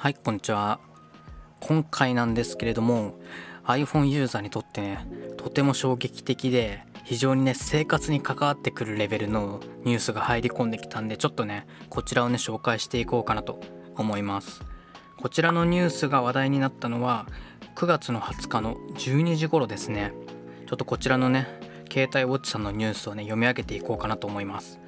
はいこんにちは。今回なんですけれども iPhone ユーザーにとってねとても衝撃的で非常にね生活に関わってくるレベルのニュースが入り込んできたんでちょっとねこちらをね紹介していこうかなと思います。こちらのニュースが話題になったのは9月の20日の12時頃ですね。ちょっとこちらのね携帯ウォッチさんのニュースをね読み上げていこうかなと思います。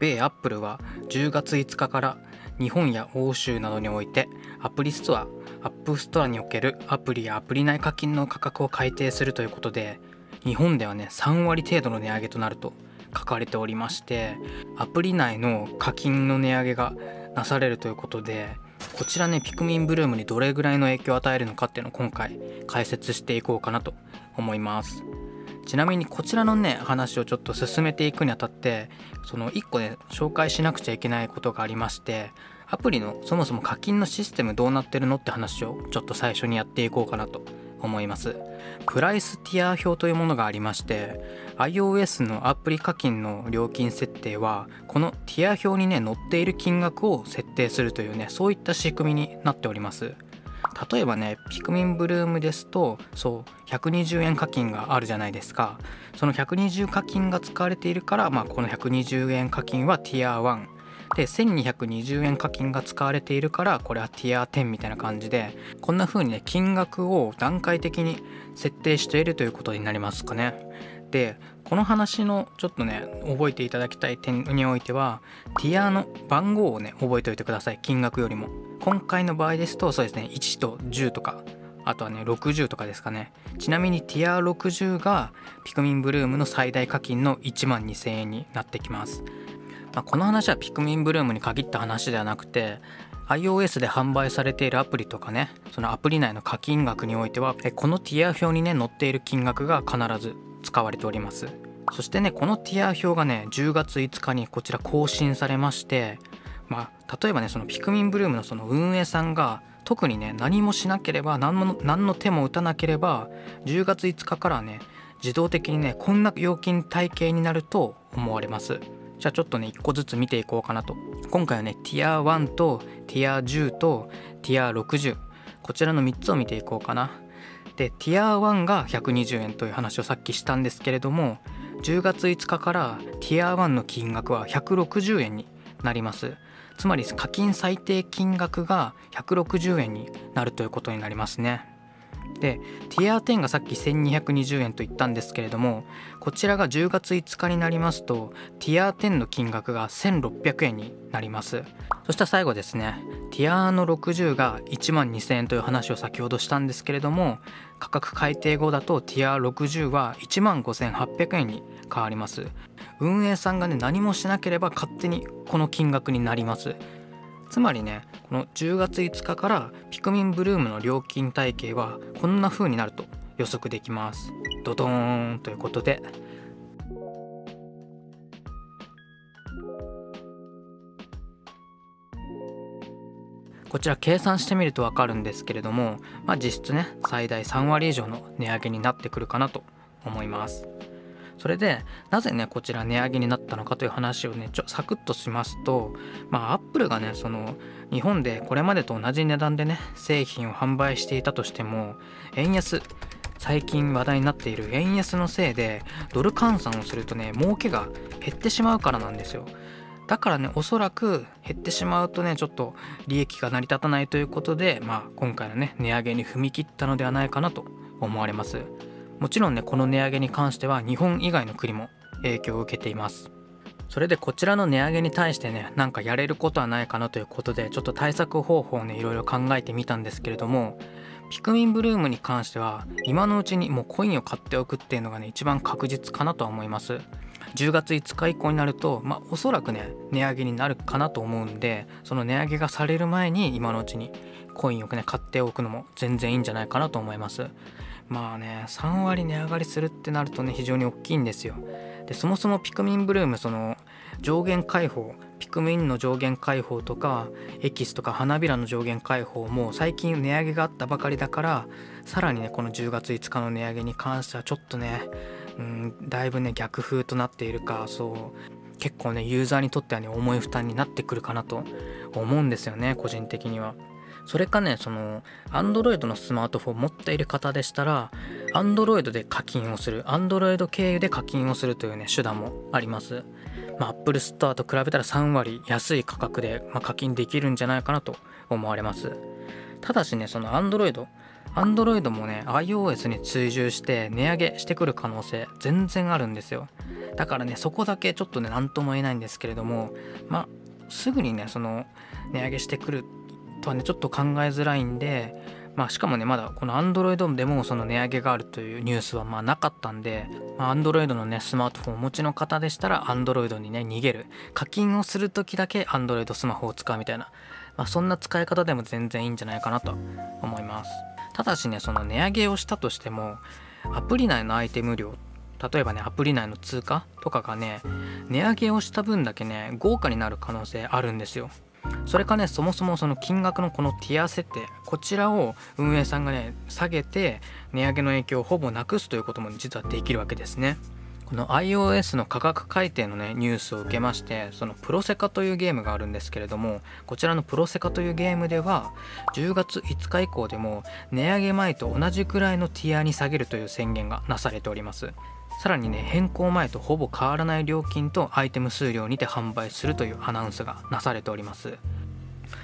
米アップルは10月5日から日本や欧州などにおいてアプリストア App Store におけるアプリやアプリ内課金の価格を改定するということで日本ではね3割程度の値上げとなると書かれておりましてアプリ内の課金の値上げがなされるということでこちらねピクミンブルームにどれぐらいの影響を与えるのかっていうのを今回解説していこうかなと思います。ちなみにこちらのね話をちょっと進めていくにあたってその1個ね紹介しなくちゃいけないことがありましてアプリのそもそも課金のシステムどうなってるのって話をちょっと最初にやっていこうかなと思います。プライスティア表というものがありまして iOS のアプリ課金の料金設定はこのティア表にね載っている金額を設定するというねそういった仕組みになっております。例えばねピクミンブルームですとそう120円課金があるじゃないですか。その120課金が使われているから、まあ、この120円課金はティア1で1220円課金が使われているからこれはティア10みたいな感じでこんな風にね金額を段階的に設定しているということになりますかね。でこの話のちょっとね覚えていただきたい点においてはティアの番号をね覚えておいてください。金額よりも。今回の場合ですとそうですね1と10とかあとはね60とかですかね。ちなみにティア60がピクミンブルームの最大課金の1万2000円になってきます。まあ、この話はピクミンブルームに限った話ではなくて iOS で販売されているアプリとかねそのアプリ内の課金額においてはこのティア表にね載っている金額が必ず使われております。そしてねこのティア表がね10月5日にこちら更新されましてまあ例えばねそのピクミンブルームのその運営さんが特にね何もしなければ何の何の手も打たなければ10月5日からね自動的にねこんな料金体系になると思われます。じゃあちょっとね1個ずつ見ていこうかなと。今回はねティア1とティア10とティア60こちらの3つを見ていこうかな。でティア1が120円という話をさっきしたんですけれども10月5日からティア1の金額は160円になります。つまり課金最低金額が160円になるということになりますね。でティア10がさっき1220円と言ったんですけれどもこちらが10月5日になりますとティア10の金額が1600円になります。そしたら最後ですねティアの60が1万2000円という話を先ほどしたんですけれども価格改定後だとティア60は1万5800円に変わります。運営さんがね何もしなければ勝手にこの金額になります。つまりねの10月5日からピクミンブルームの料金体系はこんな風になると予測できます。ドドーンということで。こちら計算してみると分かるんですけれども、まあ、実質ね最大3割以上の値上げになってくるかなと思います。それでなぜねこちら値上げになったのかという話をねちょサクッとしますとまあアップルがねその日本でこれまでと同じ値段でね製品を販売していたとしても円安最近話題になっている円安のせいでドル換算をするとね儲けが減ってしまうからなんですよ。だからねおそらく減ってしまうとねちょっと利益が成り立たないということでまあ今回のね値上げに踏み切ったのではないかなと思われます。もちろんねこの値上げに関しては日本以外の国も影響を受けています。それでこちらの値上げに対してねなんかやれることはないかなということでちょっと対策方法をねいろいろ考えてみたんですけれどもピクミンブルームに関しては今のうちにもうコインを買っておくっていうのがね一番確実かなとは思います。10月5日以降になるとまあおそらくね値上げになるかなと思うんでその値上げがされる前に今のうちにコインをね買っておくのも全然いいんじゃないかなと思います。まあね3割値上がりするってなるとね非常に大きいんですよでそもそもピクミンブルームその上限解放ピクミンの上限解放とかエキスとか花びらの上限解放も最近値上げがあったばかりだからさらにねこの10月5日の値上げに関してはちょっとねうんだいぶね逆風となっているかそう結構ねユーザーにとってはね重い負担になってくるかなと思うんですよね個人的には。それかねその Android のスマートフォン持っている方でしたら Android で課金をする Android 経由で課金をするというね手段もあります。まあ、Apple Store と比べたら3割安い価格で、まあ、課金できるんじゃないかなと思われます。ただしねその Android Android もね iOS に追従して値上げしてくる可能性全然あるんですよ。だからねそこだけちょっとね何とも言えないんですけれどもまあすぐにねその値上げしてくるとはねちょっと考えづらいんでまあしかもねまだこの Android でもその値上げがあるというニュースはまあなかったんで、まあ、Android のねスマートフォンをお持ちの方でしたら Android にね逃げる。課金をする時だけ Android スマホを使うみたいな、まあ、そんな使い方でも全然いいんじゃないかなと思います。ただしねその値上げをしたとしてもアプリ内のアイテム量例えばねアプリ内の通貨とかがね値上げをした分だけね豪華になる可能性あるんですよ。それかねそもそもその金額のこのティア設定こちらを運営さんがね下げて値上げの影響をほぼなくすということも実はできるわけですね。この iOS の価格改定のねニュースを受けましてそのプロセカというゲームがあるんですけれどもこちらのプロセカというゲームでは10月5日以降でも値上げ前と同じくらいのティアに下げるという宣言がなされております。さらにね変更前とほぼ変わらない料金とアイテム数量にて販売するというアナウンスがなされております。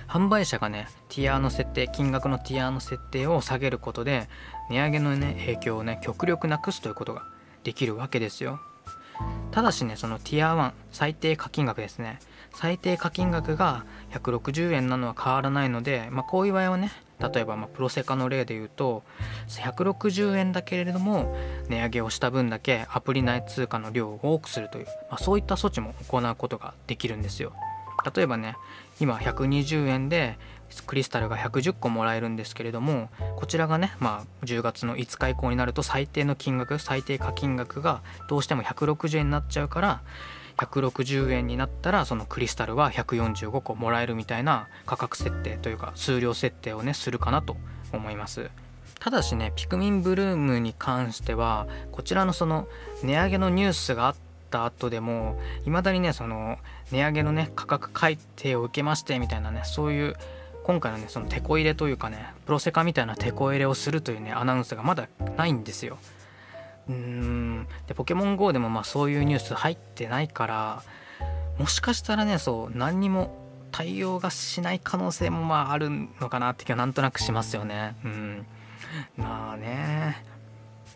販売者がねティアの設定金額のティアの設定を下げることで値上げのね影響をね極力なくすということができるわけですよ。ただしねそのティア1最低課金額ですね。最低課金額が160円なのは変わらないので、まあ、こういう場合はね例えばまプロセカの例で言うと160円だけれども値上げをした分だけアプリ内通貨の量を多くするという、まあ、そういった措置も行うことができるんですよ。例えばね今120円でクリスタルが110個もらえるんですけれどもこちらがね、まあ、10月の5日以降になると最低の金額最低課金額がどうしても160円になっちゃうから160円になったらそのクリスタルは145個もらえるみたいな価格設定というか数量設定をねするかなと思います。ただしねピクミンブルームに関してはこちらのその値上げのニュースがあった後でも未だにねその値上げのね価格改定を受けましてみたいなねそういう今回のねそのテこ入れというかねプロセカみたいなテこ入れをするというねアナウンスがまだないんですよ。うん。でポケモン GO でもまあそういうニュース入ってないからもしかしたらねそう何にも対応がしない可能性もまああるのかなって気はなんとなくしますよね。うん。まあね。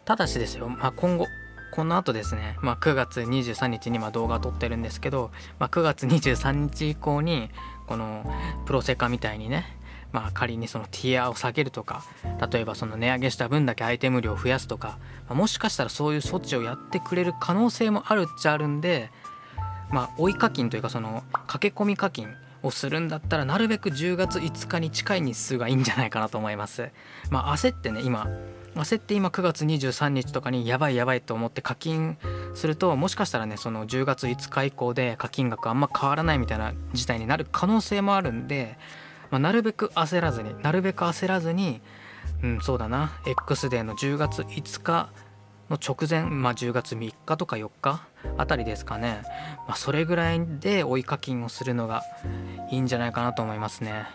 ただしですよ、まあ、今後この後ですね、まあ、9月23日にま動画撮ってるんですけど、まあ、9月23日以降にこのプロセカみたいにねまあ仮にそのティアを下げるとか例えばその値上げした分だけアイテム量を増やすとか、まあ、もしかしたらそういう措置をやってくれる可能性もあるっちゃあるんでまあ追い課金というかその駆け込み課金をするんだったらなるべく10月5日に近い日数がいいんじゃないかなと思います。まあ焦ってね今焦って今9月23日とかにやばいやばいと思って課金するともしかしたらねその10月5日以降で課金額あんま変わらないみたいな事態になる可能性もあるんで、まあ、なるべく焦らずになるべく焦らずにうんそうだな X デーの10月5日の直前、まあ、10月3日とか4日あたりですかね、まあ、それぐらいで追い課金をするのがいいんじゃないかなと思いますね。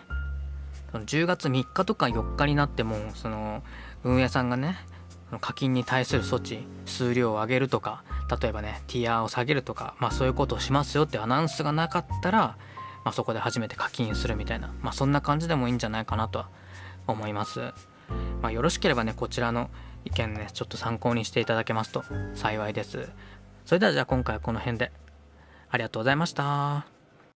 10月3日とか4日になってもその運営さんがね課金に対する措置数量を上げるとか例えばねティアを下げるとか、まあ、そういうことをしますよってアナウンスがなかったら、まあ、そこで初めて課金するみたいな、まあ、そんな感じでもいいんじゃないかなとは思います。まあ、よろしければねこちらの意見ねちょっと参考にしていただけますと幸いです。それではじゃあ今回はこの辺でありがとうございました。